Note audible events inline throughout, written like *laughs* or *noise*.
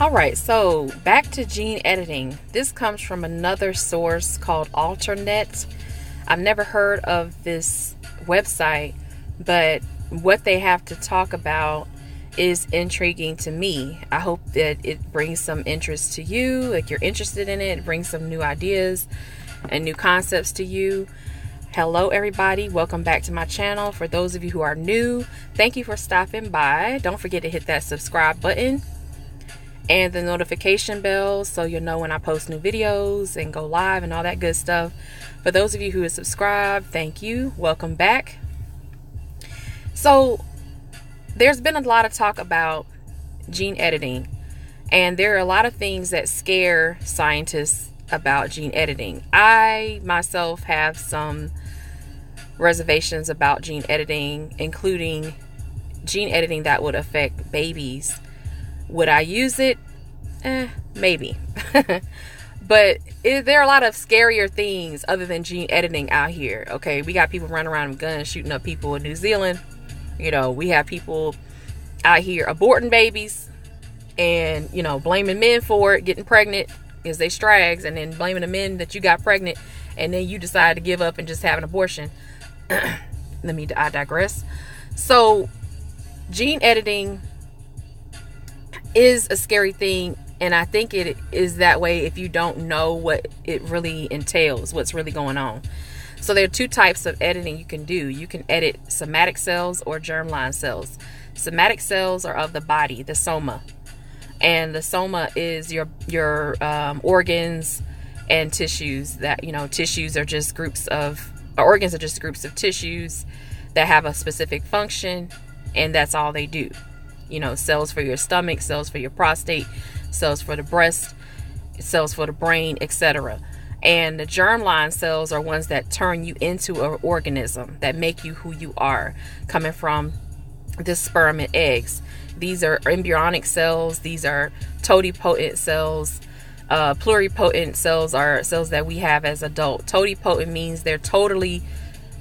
All right, so back to gene editing. This comes from another source called Alternet. I've never heard of this website, but what they have to talk about is intriguing to me. I hope that it brings some interest to you. If you're interested in it, brings some new ideas and new concepts to you. Hello, everybody. Welcome back to my channel. For those of you who are new, thank you for stopping by. Don't forget to hit that subscribe button and the notification bell so you'll know when I post new videos and go live and all that good stuff. For those of you who have subscribed, thank you. Welcome back. So, there's been a lot of talk about gene editing, and there are a lot of things that scare scientists about gene editing. I myself have some reservations about gene editing, including gene editing that would affect babies would I use it? Eh, maybe. *laughs* but there are a lot of scarier things other than gene editing out here. Okay, we got people running around with guns shooting up people in New Zealand. You know, we have people out here aborting babies and, you know, blaming men for it, getting pregnant because they strags, and then blaming the men that you got pregnant, and then you decide to give up and just have an abortion. *clears throat* Let me, I digress. So, gene editing is a scary thing and I think it is that way if you don't know what it really entails, what's really going on. So there are two types of editing you can do. You can edit somatic cells or germline cells. Somatic cells are of the body, the soma, and the soma is your your um, organs and tissues. That you know, tissues are just groups of organs are just groups of tissues that have a specific function, and that's all they do you know, cells for your stomach, cells for your prostate, cells for the breast, cells for the brain, etc. And the germline cells are ones that turn you into an organism that make you who you are, coming from the sperm and eggs. These are embryonic cells, these are totipotent cells. Uh, pluripotent cells are cells that we have as adult. Totipotent means they're totally,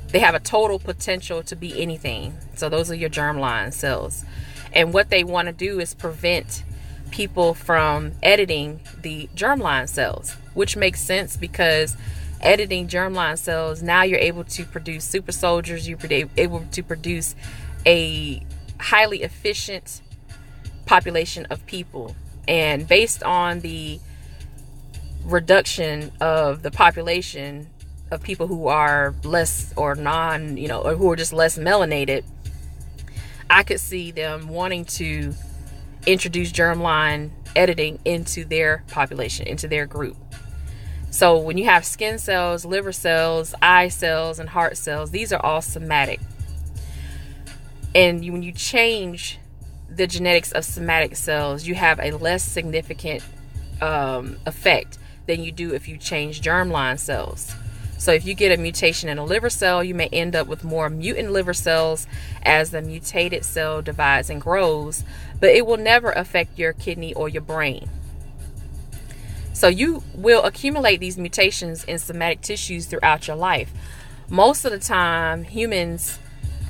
they have a total potential to be anything. So those are your germline cells. And what they want to do is prevent people from editing the germline cells, which makes sense because editing germline cells, now you're able to produce super soldiers, you're able to produce a highly efficient population of people. And based on the reduction of the population of people who are less or non, you know, or who are just less melanated, I could see them wanting to introduce germline editing into their population, into their group. So when you have skin cells, liver cells, eye cells, and heart cells, these are all somatic. And when you change the genetics of somatic cells, you have a less significant um, effect than you do if you change germline cells. So if you get a mutation in a liver cell, you may end up with more mutant liver cells as the mutated cell divides and grows, but it will never affect your kidney or your brain. So you will accumulate these mutations in somatic tissues throughout your life. Most of the time, humans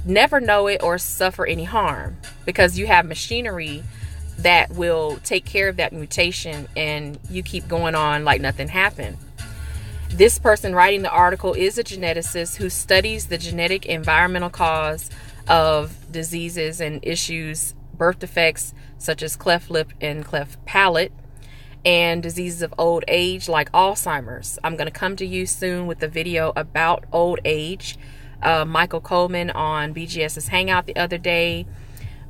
never know it or suffer any harm because you have machinery that will take care of that mutation and you keep going on like nothing happened. This person writing the article is a geneticist who studies the genetic environmental cause of diseases and issues, birth defects such as cleft lip and cleft palate, and diseases of old age like Alzheimer's. I'm going to come to you soon with a video about old age. Uh, Michael Coleman on BGS's Hangout the other day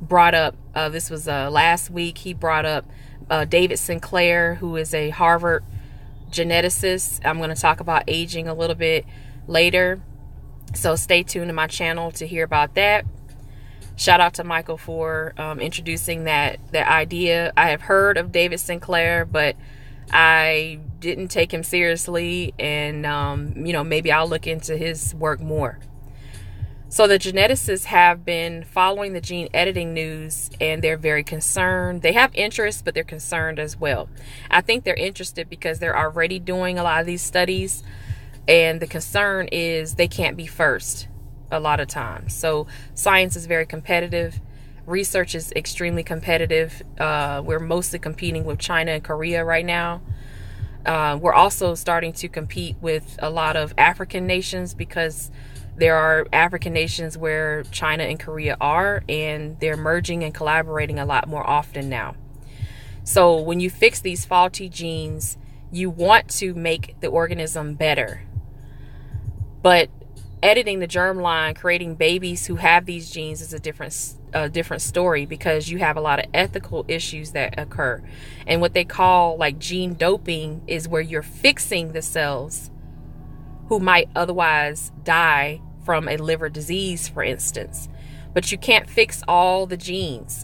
brought up, uh, this was uh, last week, he brought up uh, David Sinclair, who is a Harvard geneticist. I'm going to talk about aging a little bit later. So stay tuned to my channel to hear about that. Shout out to Michael for um, introducing that that idea. I have heard of David Sinclair, but I didn't take him seriously, and um, you know maybe I'll look into his work more. So the geneticists have been following the gene editing news and they're very concerned. They have interest, but they're concerned as well. I think they're interested because they're already doing a lot of these studies and the concern is they can't be first a lot of times. So science is very competitive. research is extremely competitive. Uh, we're mostly competing with China and Korea right now. Uh, we're also starting to compete with a lot of African nations because there are African nations where China and Korea are, and they're merging and collaborating a lot more often now. So, when you fix these faulty genes, you want to make the organism better. But editing the germline, creating babies who have these genes is a different a different story because you have a lot of ethical issues that occur. And what they call like gene doping is where you're fixing the cells who might otherwise die from a liver disease, for instance. But you can't fix all the genes.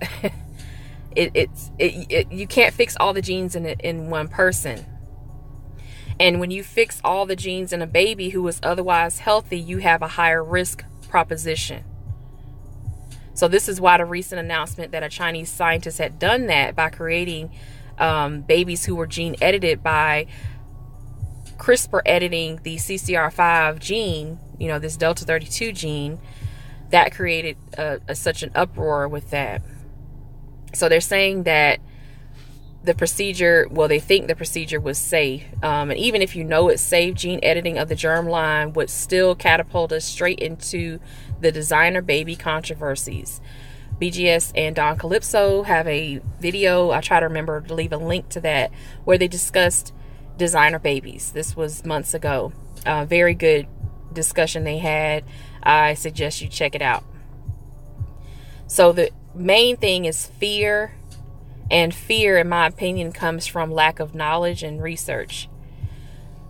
*laughs* it, it's it, it, you can't fix all the genes in in one person. And when you fix all the genes in a baby who is otherwise healthy, you have a higher risk proposition. So this is why the recent announcement that a Chinese scientist had done that by creating um, babies who were gene edited by CRISPR editing the CCR5 gene, you know, this Delta 32 gene, that created a, a, such an uproar with that. So they're saying that the procedure, well, they think the procedure was safe. Um, and even if you know it's safe, gene editing of the germline would still catapult us straight into the designer baby controversies. BGS and Don Calypso have a video. I try to remember to leave a link to that where they discussed designer babies. This was months ago. Uh, very good discussion they had. I suggest you check it out. So, the main thing is fear and fear, in my opinion, comes from lack of knowledge and research.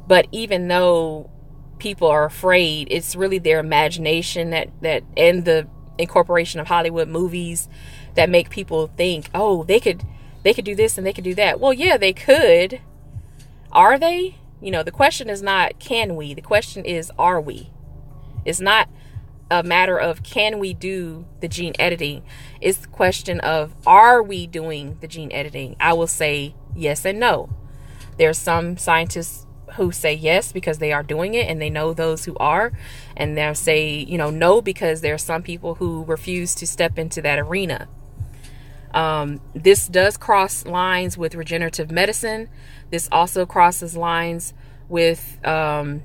But even though people are afraid, it's really their imagination that, that and the incorporation of Hollywood movies that make people think, oh, they could they could do this and they could do that. Well, yeah, they could. Are they? You know, the question is not can we? The question is are we? It's not a matter of can we do the gene editing it's the question of are we doing the gene editing i will say yes and no there's some scientists who say yes because they are doing it and they know those who are and they'll say you know no because there are some people who refuse to step into that arena um, this does cross lines with regenerative medicine this also crosses lines with um,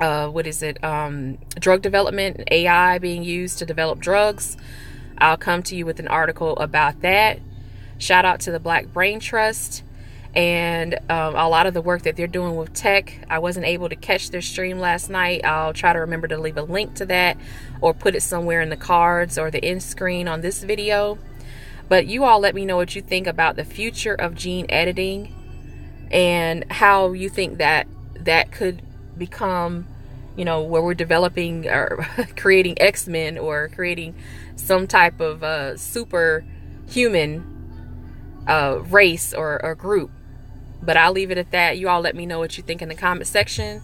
uh, what is it? Um, drug development, AI being used to develop drugs. I'll come to you with an article about that. Shout out to the Black Brain Trust and um, a lot of the work that they're doing with tech. I wasn't able to catch their stream last night. I'll try to remember to leave a link to that or put it somewhere in the cards or the end screen on this video. But you all let me know what you think about the future of gene editing and how you think that that could become, you know, where we're developing or *laughs* creating X Men or creating some type of uh, super human uh, race or, or group. But I'll leave it at that. You all let me know what you think in the comment section.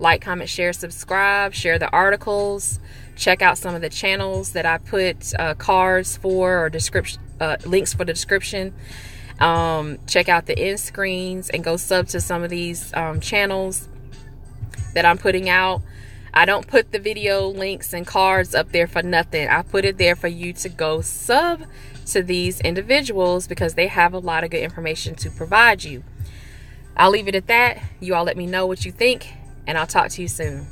Like, comment, share, subscribe, share the articles. Check out some of the channels that I put uh, cards for or description uh, links for the description. Um, check out the end screens and go sub to some of these um, channels that I'm putting out. I don't put the video links and cards up there for nothing. I put it there for you to go sub to these individuals because they have a lot of good information to provide you. I'll leave it at that. You all let me know what you think, and I'll talk to you soon.